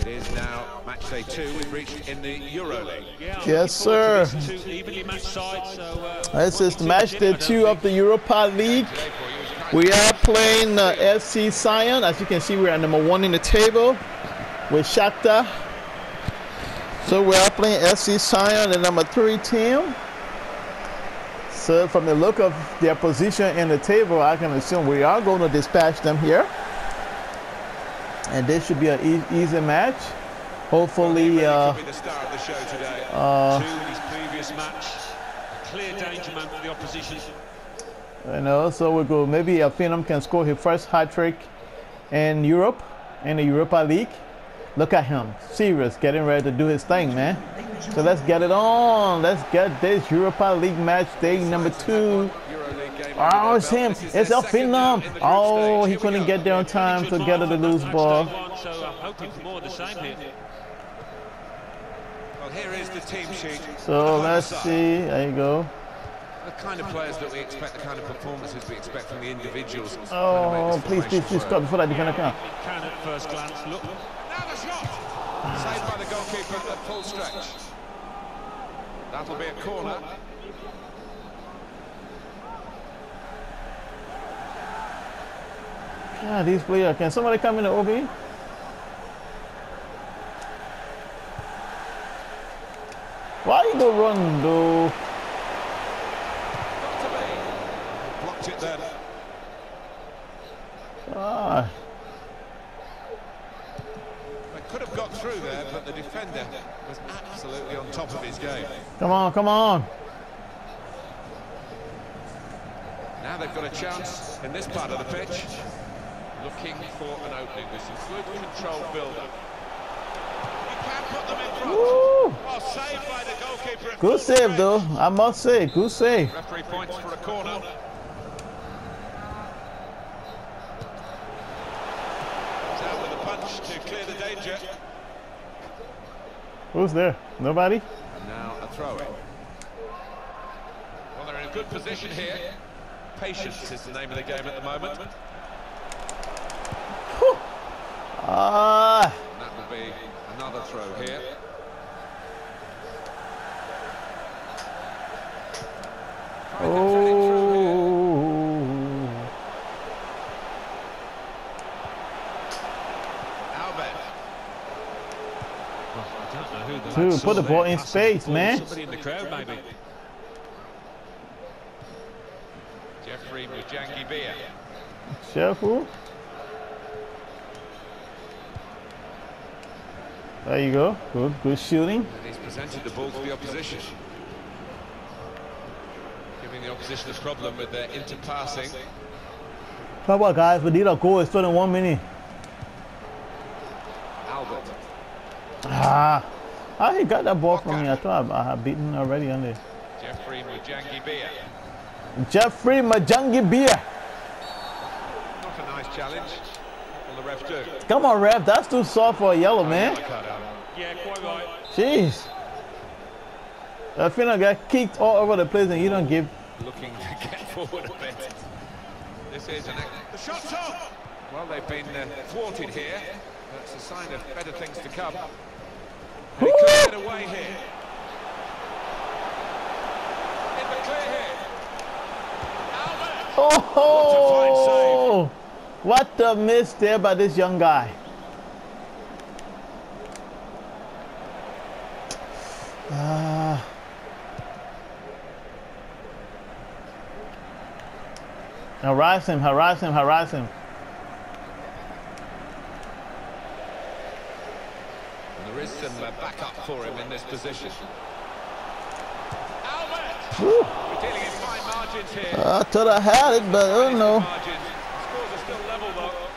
It is now match day two. We've reached in the EuroLeague. Yeah, Yes, sir. This two evenly matched sides, so, uh, This is one match day two of the Europa League. We are playing uh, FC Sion. As you can see, we are number one in the table with Shakhtar. So we are playing FC Sion, the number three team. So from the look of their position in the table, I can assume we are going to dispatch them here. And this should be an e- easy match. Hopefully, uh, Could be the star of the show today. uh, Two in his previous match. Clear danger man for the opposition. You know, so we go. Maybe Phenom can score his first hat trick in Europe, in the Europa League. Look at him, serious, getting ready to do his thing, man. So let's get it on. Let's get this Europa League match day number two. EuroLeague game Oh, it's him. belt. This is It's their El second Phenom. in the group Oh, he couldn't get there in time to get it the loose Match ball. So I'm hoping for more of the same here. Well, here is the team sheet. So let's see. There you go. The kind of players that we expect, the kind of performances we expect from the individuals. Oh, please, please, please stop before that defender comes. It can at first glance look. Now the shot! Saved by the goalkeeper at full stretch. That'll be a corner. Yeah, these players. Can somebody come in the OB? Why you go run though? Blocked it then. Ah, They could have got through there, but the defender was absolutely on top of his game. come on, come on. Now they've got a chance in this part of the pitch. Looking for an opening with some good control build-up. You can put them in front. Woo! Well, saved by the goalkeeper. Good save though. I must say, good save. Referee points for a corner. He's with a punch to clear the danger. Who's there? Nobody? And now a throw in. Well, they're in a good position here. Patience is the name of the game at the moment. And Ah, that will be another throw here. oh. Albert. I don't know who the Dude, lad put the ball in space, man. Somebody in the crowd, maybe. Geoffrey Mujangi Bia. Careful. There you go. Good, good shooting. And he's presented the ball to the opposition. Giving the opposition a problem with their interpassing. Come on, guys. We need a goal. It's still in one minute. Albert. Ah, how he got that ball from me? I thought I, I had beaten already on there. Geoffrey Mujangi Bia. Jeffrey Majangi Beer. Not a nice challenge. Will the ref do? Come on, ref. That's too soft for a yellow, man. Yeah, quite right. Jeez. I feel like I got kicked all over the place and you don't give. Looking to get forward a bit. This is an... The shot's off! Well, they've been uh, thwarted here. That's a sign of better things to come. And he could get away here. In the clear here. Albert! Oh, what a miss there by this young guy. Ah. harass him, harass him, harass him. And there is some uh, backup for him in this position. Albert! Woo. We're dealing in fine margins here. I thought I had it, but I don't know. Margins. Scores are still level though.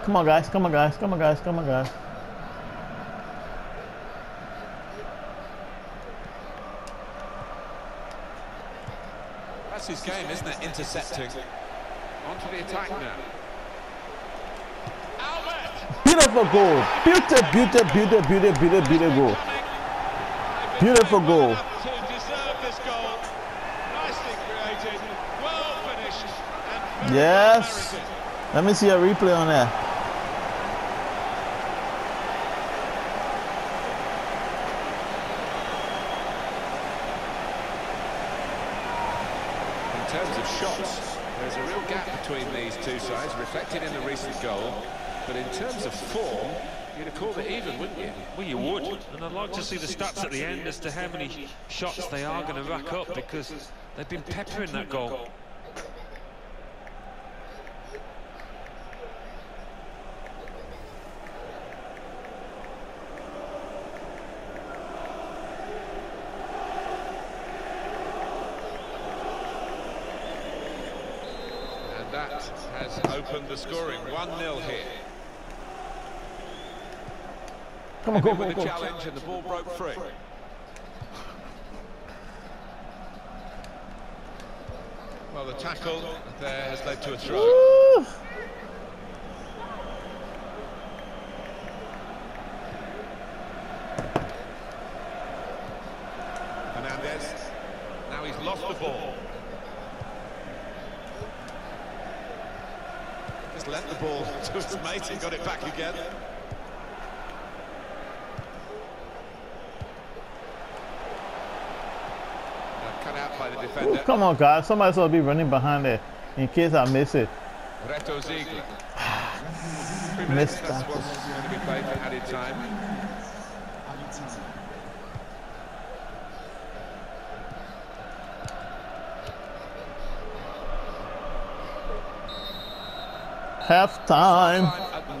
All right, come on, guys, come on, guys, come on, guys, come on, guys. That's his game, isn't it? Intercepting. On to the attack now. Beautiful goal. Beautiful, beautiful, beautiful, beautiful, beautiful, beautiful goal. Beautiful goal. Yes. Let me see a replay on that. Terms of shots, there's a real gap between these two sides, reflected in the recent goal. But in terms of form, you'd have called it even, wouldn't you? Well, you would. And I'd like to see the stats at the end as to how many shots they are going to rack up because they've been peppering that goal. That has opened the scoring. 1-0 here. Come on, go, go, go. challenge and the ball broke free. Well, the tackle there has led to a throw. Woo! Fernandez. Now he's lost the ball. Just the ball to his mate and got it back again. Cut out by the Ooh, come on, guys. Somebody's going to be running behind there in case I miss it. Reto Ziegler. Missed minutes, that's what's going to be played for added time. Half time. Time at 1-0.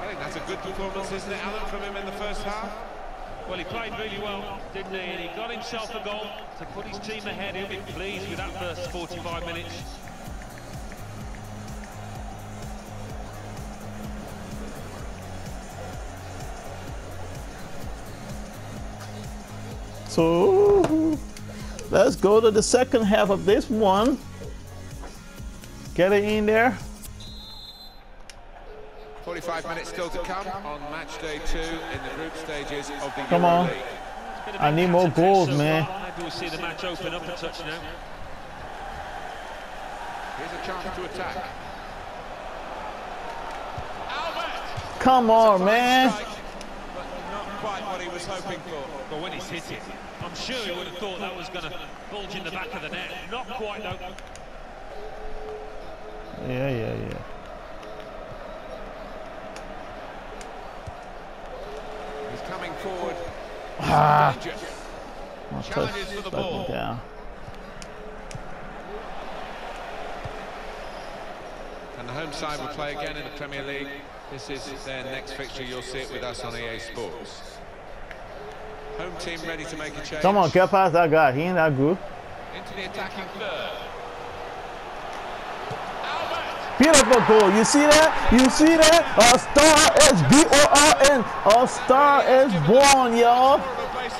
I think that's a good performance, isn't it, Alan, from him in the first half? Well, he played really well, didn't he? And he got himself a goal to put his team ahead. He'll be pleased with that first 45 minutes. So let's go to the second half of this one. Get it in there. 45 minutes still to come on match day two in the group stages of the Come Euro on. League. It's been a I need more cat and mouse goals, so man. Maybe we'll see the match open up a touch now. Here's a chance to attack. Come on, man. strike, but not quite what he was hoping for. But when he's hit it, I'm sure he would have thought that was going to bulge in the back of the net. Not quite, though. Yeah, yeah, yeah. He's coming forward. Ah, I'll touch Challenges for the ball. down. And the home side will play again in the Premier League. This is their next fixture. You'll see it with us on EA Sports. Home team ready to make a change. Come on, get past that guy. He ain't that good. Into the attacking third. Beautiful goal. You see that? You see that? A star is B-O-R-N. A star is born, y'all.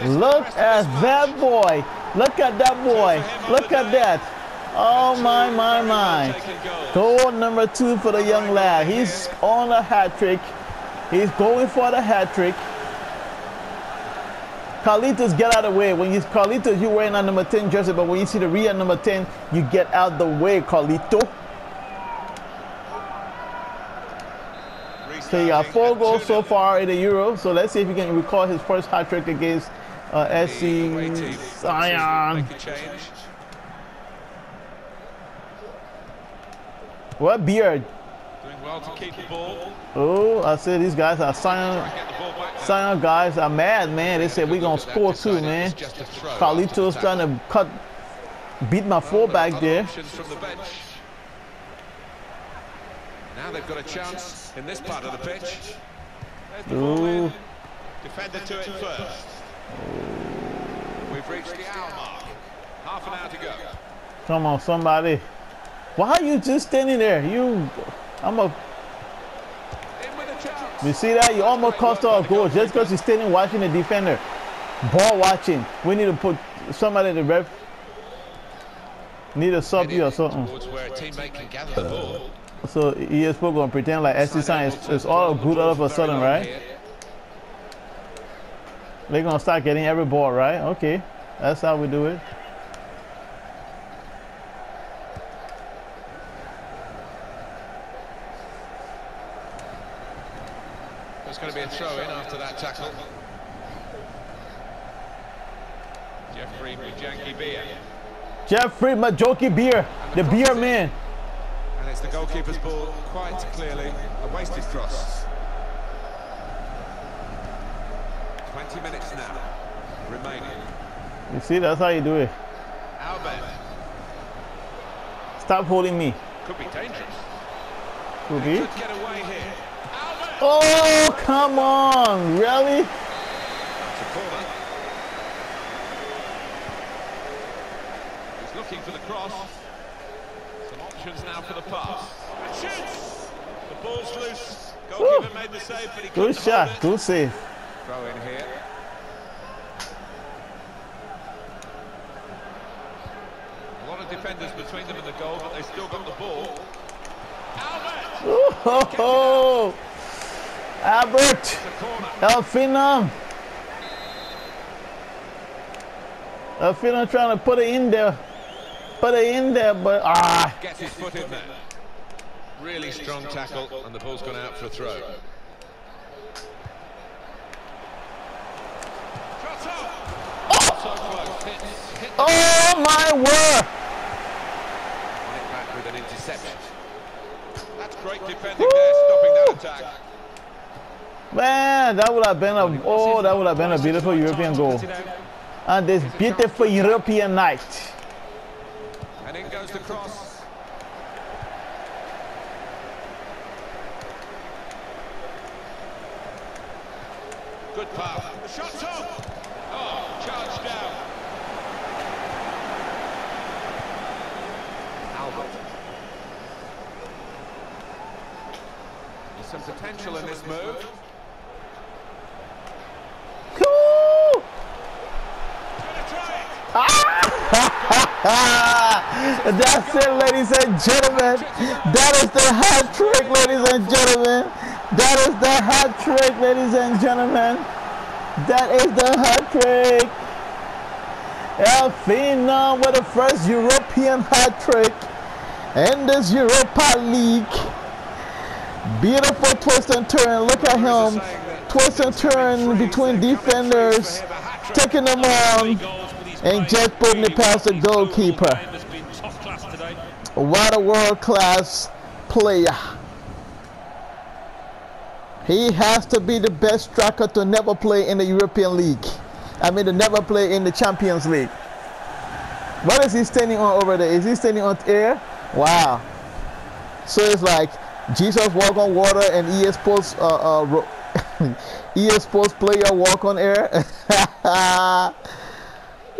Look at that boy. Look at that boy. Look at that. Oh, my, my, my. Goal number two for the young lad. He's on a hat trick. He's going for the hat trick. Carlitos, get out of the way. When you Carlitos, you're wearing a number 10 jersey, but when you see the real number 10, you get out the way, Carlito. So he got four goals so far in the Euro. So let's see if he can recall his first hat trick against uh, SC Zion. Make a change. What beard? Doing well to keep the ball. Oh, I said these guys are Zion. Get the ball back. now. Zion guys are mad, man. They said we're at that, score too, man. it's just a throw Carlitos trying to cut, beat my fullback there. from the bench. Now they've got a chance in this part of the pitch. There's the ball in. Ooh. Defender to it first. We've reached the hour mark. Half an hour to go. Come on, somebody. Why are you just standing there? You, I'm a. In with a chance. You see that? You almost cost our goal just because you're standing watching the defender. Ball watching. We need to put somebody in the ref. Need a sub you or something. Uh, so ES Pro gonna pretend like SC Sign is, is all good all of a sudden, right? They're gonna start getting every ball, right? Okay, that's how we do it. It's going to be a throw in after that tackle. Jeffrey Mujangi Beer. Jeffrey Majoki Beer, the beer man. And it's the goalkeeper's ball, quite clearly a wasted cross. 20 minutes now remaining. You see, that's how you do it. Albert. Stop holding me. Could be dangerous. Could be. Could get away here. Oh, come on. Really? It's a corner. He's looking for the cross. Some options now for the pass. Shoots! The ball's loose. Goalkeeper made the save, but he couldn't Good shot. Good save. Throw in here. A lot of defenders between them and the goal, but they still got the ball. Albert! Oh, Albert. El Phenom. Elfina trying to put it in there. Put it in there, but ah. Gets his foot in there. Really strong tackle, and the ball's gone out for a throw. Shot up! So close. Hit, hit the Oh my word. It back with an interception. That's great defending there, stopping that attack. Man, that would have been a oh, that would have been a beautiful European goal. And this beautiful European night. And in goes the cross. Good pass. The shot's off. Oh, charged down. Albert. There's some potential in this move. Cool. Gonna try it. Ah, that's it, ladies and gentlemen. That is the hat trick, ladies and gentlemen. That is the hat trick, ladies and gentlemen. That is the hat trick. El Phenom with the first European hat trick in this Europa League. Beautiful twist and turn. Look at him. Twist and turn between defenders, taking them on, and just putting it past the goalkeeper. What a world class player. He has to be the best striker to never play in the European League. I mean, to never play in the Champions League. What is he standing on over there? Is he standing on air? Wow. So it's like Jesus walk on water and EA Sports, uh, uh, Sports player walk on air.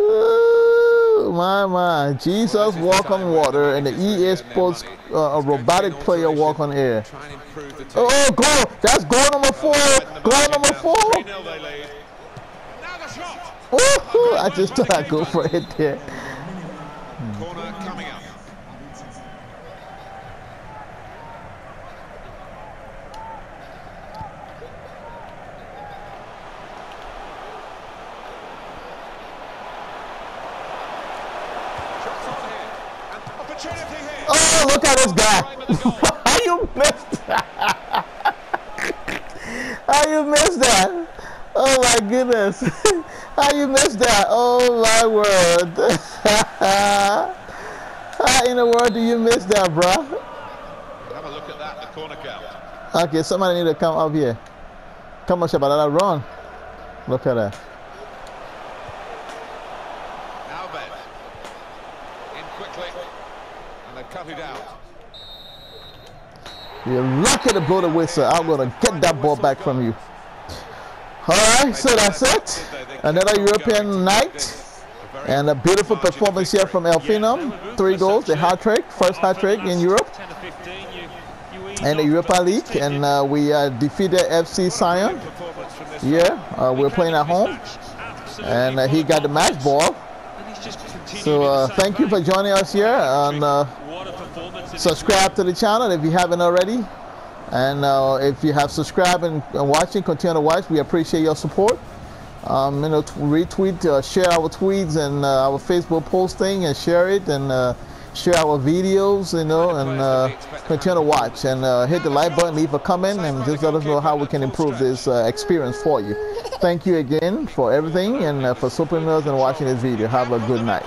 Ooh, my my, Jesus walk on water and the EA Sports uh, a robotic player walk on air. Try and improve the team. Oh, goal! That's goal number four. Goal number four. 3-0 they lead. Now the shot. Woohoo! I just thought I'd go for it there. Corner coming up. Shots on here. And opportunity here. Oh, look at this guy. How you missed that? How you missed that? Oh my goodness. How you missed that? Oh my word. How in the world do you miss that, bruh? Have a look at that, the corner count. Okay, somebody need to come up here. Come on, Shabalala, run. Look at that. Albert. In quickly. And they cut it out. You're lucky to blow the whistle. I'm going to get that ball back from you. All right, so that's it. Another European night. And a beautiful performance here from El Phenom. Three goals, the hat trick, first hat trick in Europe 10 or 15, you, you ease and the Europa League. And uh, we uh, defeated FC Sion. Yeah, uh, we're playing at home. And uh, he got the match ball. So uh, thank you for joining us here and subscribe to the channel if you haven't already. And uh, if you have subscribed and, and, watching, continue to watch. We appreciate your support. Um, you know, retweet, uh, share our tweets and uh, our Facebook posting, and share it and uh, share our videos. You know, and uh, continue to watch and uh, hit the like button, leave a comment, and just let us know how we can improve this experience for you. Thank you again for everything and for supporting us and watching this video. Have a good night.